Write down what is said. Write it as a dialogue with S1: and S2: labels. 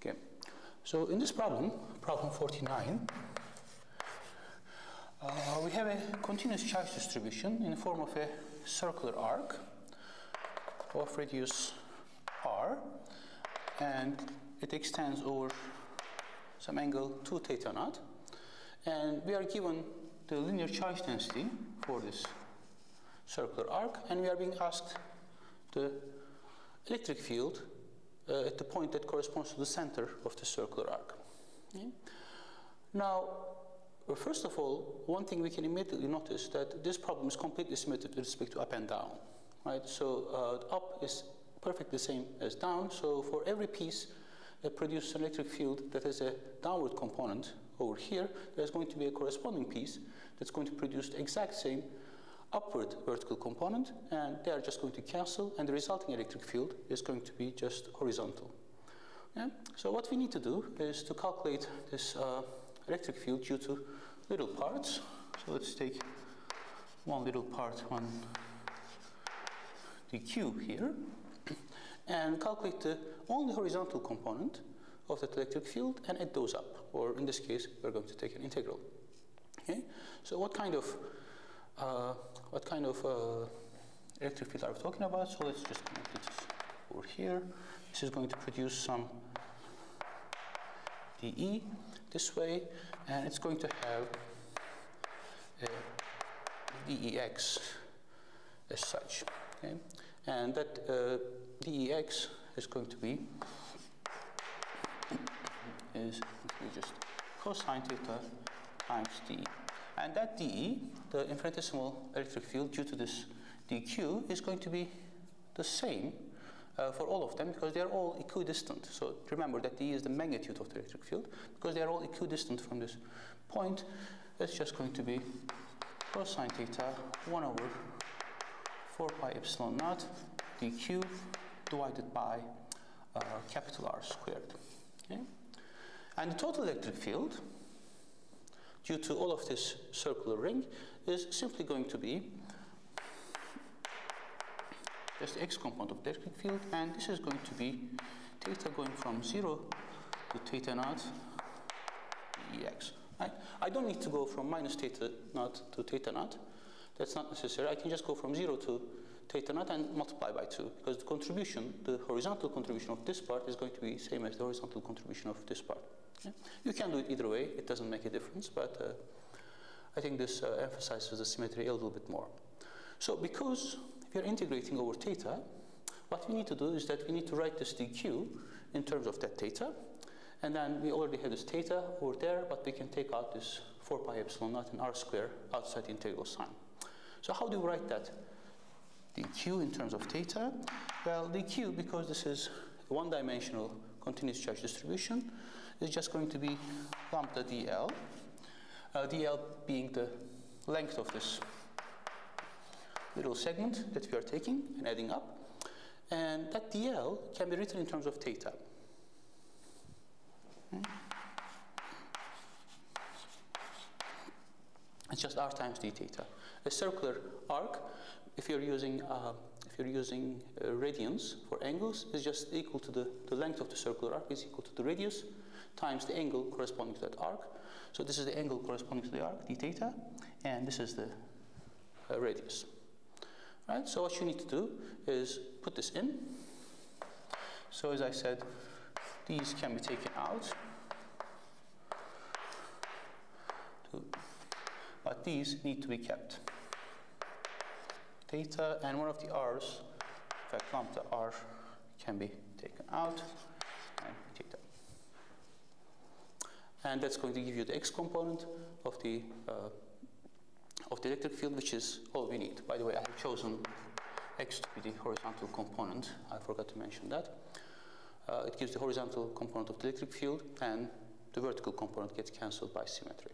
S1: Okay. So in this problem, problem 49, uh, we have a continuous charge distribution in the form of a circular arc of radius r and it extends over some angle 2 theta naught and we are given the linear charge density for this circular arc and we are being asked the electric field uh, at the point that corresponds to the center of the circular arc. Okay. Now well, first of all, one thing we can immediately notice that this problem is completely symmetric with respect to up and down, right? So uh, up is perfectly the same as down. So for every piece that produces an electric field that has a downward component over here, there's going to be a corresponding piece that's going to produce the exact same upward vertical component, and they are just going to cancel, and the resulting electric field is going to be just horizontal. Yeah? So what we need to do is to calculate this uh, electric field due to little parts. So let's take one little part on the cube here and calculate the only horizontal component of that electric field and add those up. Or in this case, we're going to take an integral. Okay? So what kind of what kind of uh, electric field are we talking about? So let's just connect it over here. This is going to produce some dE this way, and it's going to have a dEx as such. Okay? And that uh, dEx is going to be is we just cosine theta times d. And that dE, the infinitesimal electric field due to this dq, is going to be the same uh, for all of them because they are all equidistant. So remember that dE is the magnitude of the electric field because they are all equidistant from this point. It's just going to be cosine theta 1 over 4 pi epsilon naught dq divided by uh, capital R squared. Okay? And the total electric field due to all of this circular ring is simply going to be just the x component of the electric field and this is going to be theta going from 0 to theta naught ex. I, I don't need to go from minus theta naught to theta naught. That's not necessary. I can just go from 0 to theta naught and multiply by 2 because the contribution, the horizontal contribution of this part is going to be same as the horizontal contribution of this part. Yeah. You can do it either way. It doesn't make a difference, but uh, I think this uh, emphasizes the symmetry a little bit more. So because we are integrating over theta, what we need to do is that we need to write this dq in terms of that theta, and then we already have this theta over there, but we can take out this 4 pi epsilon naught and r square outside the integral sign. So how do we write that? dq in terms of theta? Well, dq, because this is one-dimensional continuous charge distribution, is just going to be lambda dl, uh, dl being the length of this little segment that we are taking and adding up. And that dl can be written in terms of theta. It's just r times d theta. A circular arc, if you're using uh, you're using uh, radians for angles, is just equal to the the length of the circular arc is equal to the radius times the angle corresponding to that arc. So this is the angle corresponding to the arc, d theta, and this is the uh, radius. Right. So what you need to do is put this in. So as I said, these can be taken out. but these need to be kept. Theta and one of the r's, in fact lambda r, can be taken out and theta. And that's going to give you the x component of the uh, of the electric field, which is all we need. By the way, I have chosen x to be the horizontal component. I forgot to mention that. Uh, it gives the horizontal component of the electric field, and the vertical component gets cancelled by symmetry.